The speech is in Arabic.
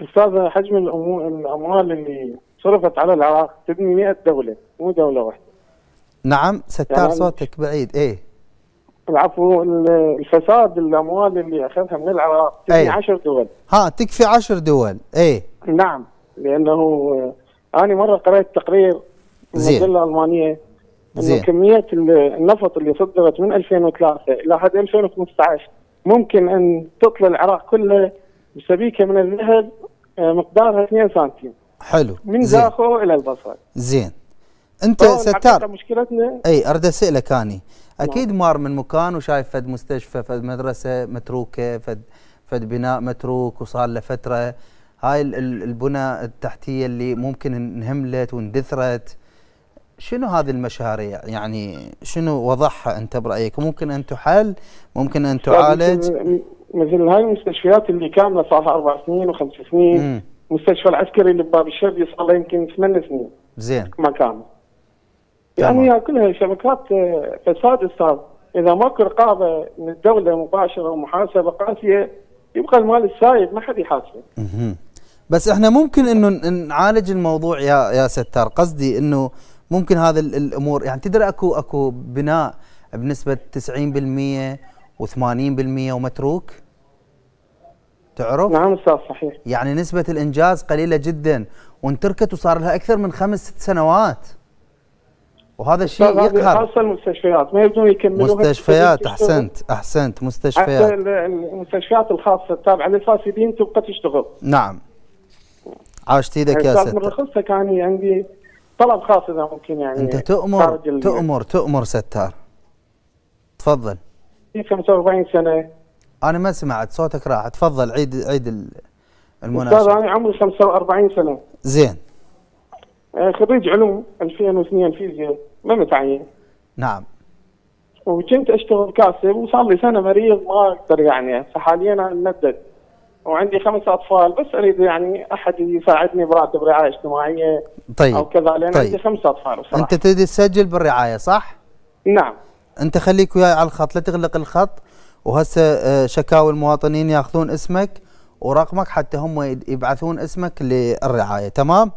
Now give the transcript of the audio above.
أستاذ حجم الأموال اللي صرفت على العراق تبني 100 دولة مو دولة واحدة نعم ستار يعني- صوتك بعيد إيه العفو ال- الفساد الأموال اللي أخذها من العراق تبني أي. 10 دول ها تكفي عشر دول إيه نعم لأنه آه، أنا مرة قرأت تقرير. مجله المانيه زين. إنه كمية ال- النفط اللي صدرت من 2003 إلى حد 2015 ممكن أن تطلع العراق كله بسبيكة من الذهب مقدارها 2 سنتيم. حلو. من زاخو إلى البصره زين. أنت ستار مشكلتنا أي أريد أسألك اني أكيد نعم. مار من مكان وشايف فد مستشفى فد مدرسة متروكة فد فد بناء متروك وصار له فترة. هاي ال- ال- البنى التحتية اللي ممكن انهملت واندثرت. شنو هذه المشاريع يعني شنو وضعها أنت برأيك؟ ممكن أن تحل؟ ممكن أن تعالج؟ مثل هاي المستشفيات اللي كاملة صار لها أربع سنين وخمس سنين. مم. المستشفى العسكري اللي بباب الشرقي صار له يمكن ثمان سنين. زين. ما كامل تمام. يعني هي كلها شبكات آه، فساد أستاذ إذا ماكو رقابة من الدولة مباشرة ومحاسبة قاسية يبقى المال السايب ما حد يحاسبه. بس إحنا ممكن إنه نعالج الموضوع يا يا ستار. قصدي إنه ممكن هذا ال- الأمور يعني تدري اكو أكو بناء بنسبة 90% و80% ومتروك؟ تعرف؟ نعم أستاذ صحيح. يعني نسبة الإنجاز قليلة جدا وانتركت وصار لها أكثر من خمس ست سنوات. وهذا الشيء يقهر. خاصة المستشفيات ما يبدون يكملوها. مستشفيات. أحسنت أحسنت. حتى مستشفيات ال- المستشفيات الخاصة التابعة للفاسدين تبقى تشتغل. نعم. عاشت إيدك يا أستاذ من رخصتك يعني عندي طلب خاص إذا ممكن يعني أنت تؤمر تؤمر تؤمر ستار. تفضل. في 45 سنة. أنا ما سمعت صوتك راح. تفضل عيد عيد ال- أستاذ أنا عمري 45 سنة. زين. آه، خريج علوم 2002 فيزياء ما متعين. نعم. وكنت أشتغل كاسب وصار لي سنة مريض ما أقدر يعني. هسه حاليا أنا مندد. وعندي خمس أطفال بس أريد يعني أحد يساعدني براتب رعاية اجتماعية أو طيب كذا لأن عندي طيب خمس أطفال بصراحة. أنت تريد تسجل بالرعاية صح؟ نعم. أنت خليك وياي على الخط لا تغلق الخط. وهسه آه، شكاوى المواطنين ياخذون اسمك ورقمك حتى هم يبعثون اسمك للرعاية تمام؟